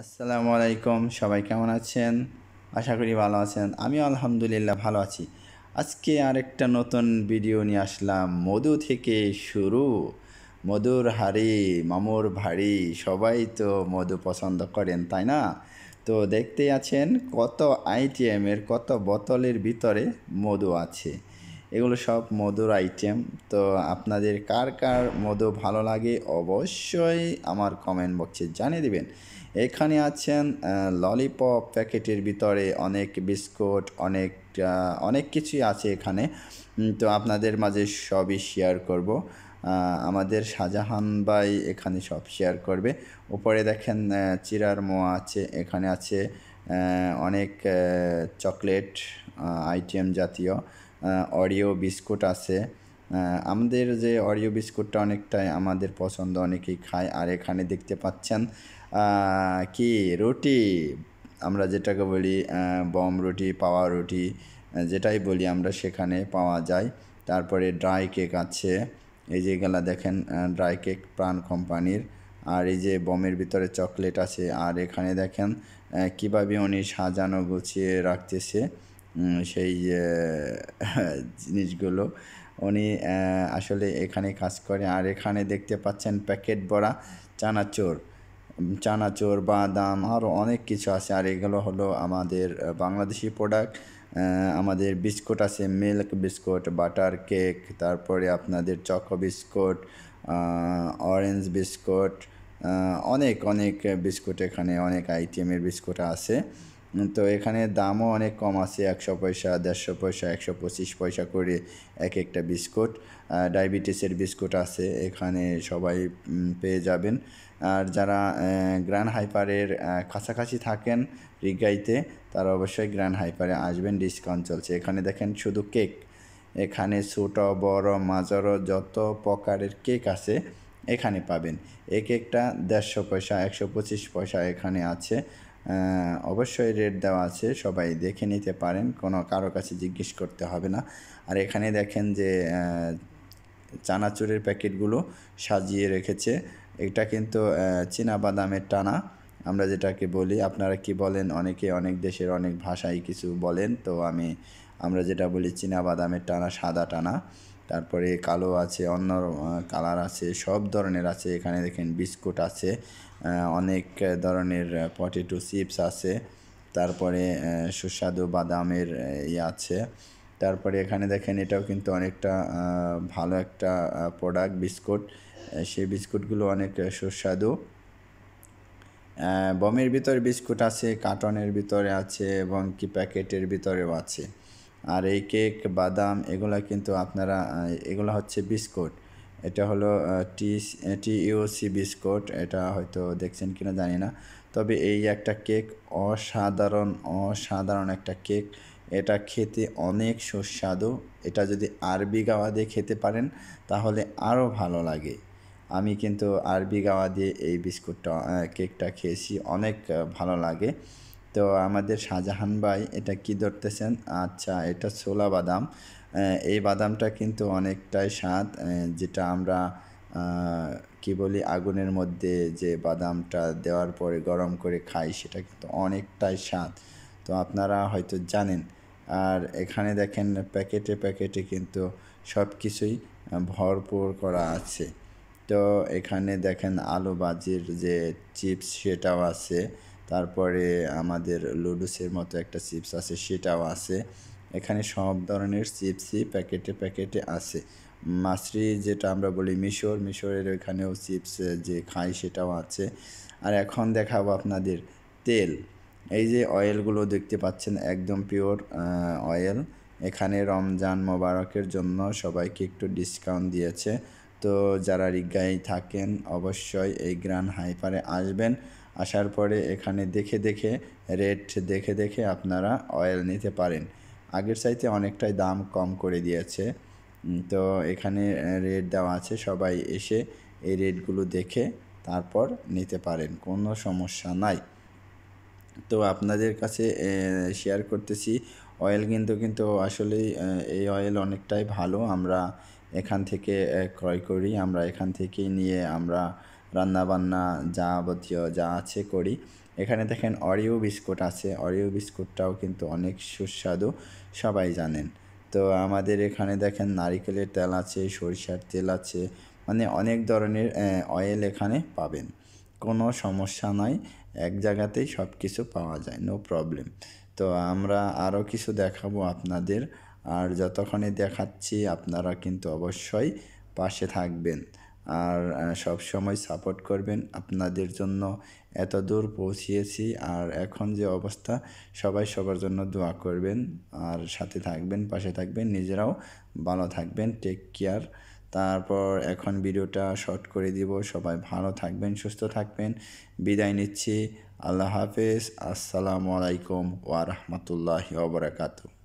আসসালামু আলাইকুম, সবাই কেমন আছেন? আশা করি ভালো আছেন। আমি আলহামদুলিল্লাহ ভালো আছি। আজকে আরেকটা নতুন ভিডিও নিয়ে আসলাম। মধু থেকে শুরু। মধুর হাড়ি, মামুর ভাড়ি, সবাই তো মধু পছন্দ করেন, তাই না? তো দেখতে আছেন কত আইটিএমের কত বোতলের ভিতরে মধু আছে। এগুলো সব মধুর আইটেম তো আপনাদের কার কার মধু ভালো লাগে অবশ্যই আমার কমেন্ট বক্সে জানিয়ে দেবেন। এখানে আছেন ললিপপ প্যাকেটের ভিতরে অনেক বিস্কুট, অনেক অনেক কিছুই আছে এখানে। তো আপনাদের মাঝে সবই শেয়ার করব। আমাদের শাহজাহান ভাই এখানে সব শেয়ার করবে। উপরে দেখেন চিরার মোয়া আছে, এখানে আছে অনেক চকলেট আইটেম জাতীয়। অরিও বিস্কুট আছে। আমাদের যে অরিও বিস্কুটটা অনেকটাই আমাদের পছন্দ, অনেকেই খায়। আর এখানে দেখতে পাচ্ছেন কি রুটি? আমরা যেটাকে বলি বম রুটি, পাওয়া রুটি যেটাই বলি আমরা সেখানে পাওয়া যায়। তারপরে ড্রাই কেক আছে। এই যে গেলা দেখেন ড্রাই কেক প্রাণ কোম্পানির আর এই যে বমের ভিতরে চকলেট আছে। আর এখানে দেখেন কীভাবে উনি সাজানো, গুছিয়ে রাখতেছে। সেই জিনিসগুলো। উনি আসলে এখানে কাজ করে আর এখানে দেখতে পাচ্ছেন প্যাকেট ভরা চানাচুর। চানাচুর, বাদাম আরও অনেক কিছু আছে। আর এগুলো হলো আমাদের বাংলাদেশি প্রোডাক্ট আমাদের বিস্কুট আছে মিল্ক বিস্কুট বাটার কেক তারপরে আপনাদের চকো বিস্কুট অরেঞ্জ বিস্কুট অনেক অনেক বিস্কুট এখানে, অনেক আইটেমের বিস্কুট আছে। তো এখানে দামও অনেক কম আছে, একশো পয়সা, দেড়শো পয়সা, একশো পঁচিশ পয়সা করে এক একটা বিস্কুট। ডায়াবেটিসের বিস্কুট আছে, এখানে সবাই পেয়ে যাবেন। আর যারা গ্র্যান্ড হাইপারের কাছাকাছি থাকেন রিগাইতে তারা অবশ্যই গ্র্যান্ড হাইপারে আসবেন, ডিসকাউন্ট চলছে। এখানে দেখেন শুধু কেক, এখানে ছোট, বড়, মাঝারো, যত প্রকারের কেক আছে, এখানে পাবেন। এক একটা দেড়শো পয়সা, একশো পঁচিশ পয়সা এখানে আছে। অবশ্যই রেট দেওয়া আছে, সবাই দেখে নিতে পারেন, কোনো কারও কাছে জিজ্ঞেস করতে হবে না। আর এখানে দেখেন যে চানাচুরের প্যাকেটগুলো সাজিয়ে রেখেছে। এটা কিন্তু চীনা বাদামের টানা, আমরা যেটাকে বলি। আপনারা কি বলেন? অনেকে অনেক দেশের অনেক ভাষায় কিছু বলেন, তো আমি, আমরা যেটা বলি চীনা বাদামের টানা, সাদা টানা। তারপরে কালো আছে, অন্য কালার আছে, সব ধরনের আছে। এখানে দেখেন বিস্কুট আছে অনেক ধরনের পটেটো চিপস আছে। তারপরে সুস্বাদু বাদামের ইয়ে আছে। তারপরে এখানে দেখেন এটাও কিন্তু অনেকটা ভালো একটা প্রোডাক্ট বিস্কুট। সেই বিস্কুটগুলো অনেক সুস্বাদু। বমের ভিতরে বিস্কুট আছে, কার্টনের ভিতরে আছে এবং কি প্যাকেটের ভিতরেও আছে। আর এই কেক, বাদাম, এগুলা কিন্তু আপনারা এগুলো হচ্ছে বিস্কুট। এটা হলো টি টি ইউসি বিস্কুট। এটা হয়তো দেখছেন কিনা জানি না। তবে এই একটা কেক অসাধারণ অসাধারণ একটা কেক। এটা খেতে অনেক সুস্বাদু। এটা যদি আরবি গাওয়া দিয়ে খেতে পারেন, তাহলে আরও ভালো লাগে। আমি কিন্তু আরবি গাওয়া দিয়ে এই বিস্কুটটা কেকটা খেয়েছি। অনেক ভালো লাগে। তো আমাদের শাহজাহান ভাই এটা কি ধরতেছেন? আচ্ছা এটা ছোলা বাদাম। এই বাদামটা কিন্তু অনেকটাই স্বাদ যেটা আমরা কি বলি, আগুনের মধ্যে যে বাদামটা দেওয়ার পরে গরম করে খাই, সেটা কিন্তু অনেকটাই স্বাদ। তো আপনারা হয়তো জানেন। আর এখানে দেখেন, প্যাকেটে প্যাকেটে কিন্তু সব কিছুই ভরপুর করা আছে। তো এখানে দেখেন আলু বাজির যে চিপস, সেটাও আছে। তারপরে আমাদের লুডুসের মতো একটা চিপস আছে, সেটাও আছে। এখানে সব ধরনের চিপসই প্যাকেটে প্যাকেটে আছে। মাছরি যেটা আমরা বলি মিশর, মিশরের ওইখানেও চিপস যে খাই সেটাও আছে। আর এখন দেখাবো আপনাদের তেল। এই যে অয়েলগুলো দেখতে পাচ্ছেন, একদম পিওর অয়েল। এখানে রমজান মোবারকের জন্য সবাইকে একটু ডিসকাউন্ট দিয়েছে। তো যারা রিগায় থাকেন, অবশ্যই এই গ্রান হাইপারে আসবেন। আসার পরে এখানে দেখে দেখে রেট দেখে দেখে আপনারা অয়েল নিতে পারেন। আগের চাইতে অনেকটাই দাম কম করে দিয়েছে। তো এখানে রেট দেওয়া আছে। সবাই এসে এই রেটগুলো দেখে তারপর নিতে পারেন। কোনো সমস্যা নাই। তো আপনাদের কাছে শেয়ার করতেছি। অয়েল কিন্তু কিন্তু আসলেই এই অয়েল অনেকটাই ভালো। আমরা এখান থেকে ক্রয় করি। আমরা এখান থেকেই নিয়ে আমরা রান্নাবান্না যাবতীয় যা আছে করি। এখানে দেখেন অরিও বিস্কুট আছে। অরিও বিস্কুটটাও কিন্তু অনেক সুস্বাদু, সবাই জানেন। তো আমাদের এখানে দেখেন নারিকেলের তেল আছে, সরিষার তেল আছে মানে অনেক ধরনের অয়েল এখানে পাবেন। কোনো সমস্যা নয় এক জায়গাতেই সব কিছু পাওয়া যায় নো প্রবলেম তো আমরা আরও কিছু দেখাবো আপনাদের, আর যতক্ষণে দেখাচ্ছি আপনারা কিন্তু অবশ্যই পাশে থাকবেন। আর সব সময় সাপোর্ট করবেন আপনাদের জন্য। এত দূর পৌঁছিয়েছি আর এখন যে অবস্থা, সবাই সবার জন্য দোয়া করবেন। আর সাথে থাকবেন, পাশে থাকবেন, নিজেরাও ভালো থাকবেন টেক কেয়ার তারপর এখন ভিডিওটা শর্ট করে দিব। সবাই ভালো থাকবেন, সুস্থ থাকবেন। বিদায় নিচ্ছি। আল্লাহ হাফেজ। আসসালামু আলাইকুম ওয়া রাহমাতুল্লাহি ওয়া বারাকাতুহু।